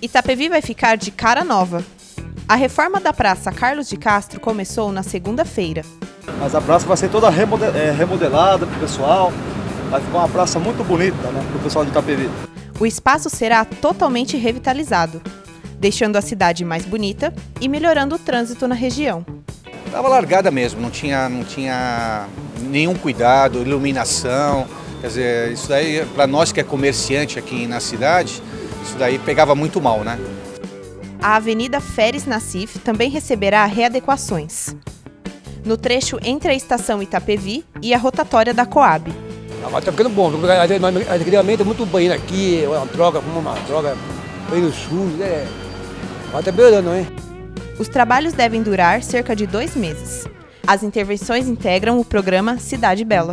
Itapevi vai ficar de cara nova. A reforma da Praça Carlos de Castro começou na segunda-feira. Mas a praça vai ser toda é, remodelada para o pessoal. Vai ficar uma praça muito bonita né, para o pessoal de Itapevi. O espaço será totalmente revitalizado, deixando a cidade mais bonita e melhorando o trânsito na região. Tava largada mesmo, não tinha, não tinha nenhum cuidado, iluminação. Quer dizer, isso daí, para nós que é comerciante aqui na cidade, isso daí pegava muito mal, né? A Avenida Feres Nassif também receberá readequações. No trecho entre a estação Itapevi e a rotatória da Coab. Agora tá ficando bom, antigamente muito banheiro aqui, uma droga, uma droga, banheiro sujo, né? Agora tá melhorando, hein? Os trabalhos devem durar cerca de dois meses. As intervenções integram o programa Cidade Bela.